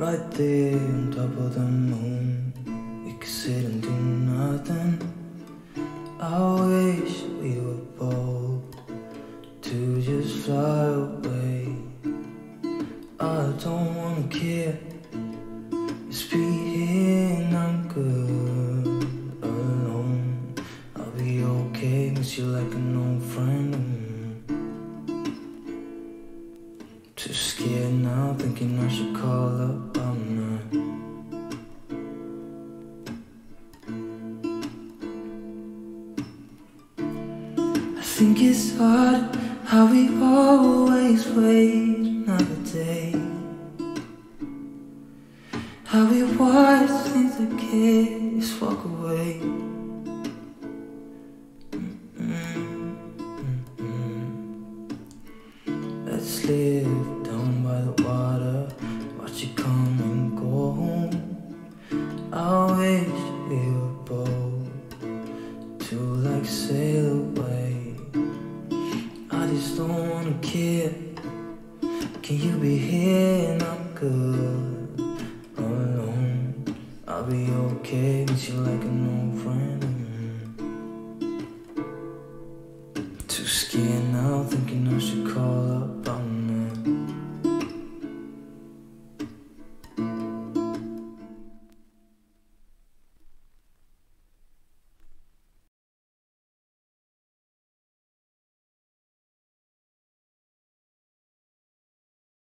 Right there on top of the moon, we could sit and do nothing. I wish we were bold to just fly away. I don't wanna care. Just be here I'm good alone. I'll be okay, miss you like an old friend. Too scared now, thinking I should call up. I'm not. I think it's hard how we always wait another day. How we watch things that kids walk away. sleep down by the water, watch you come and go home. I wish we were both to like sail away. I just don't wanna care. Can you be here and I'm good alone? I'll be okay with you like an old friend. Too scared now, thinking I should call.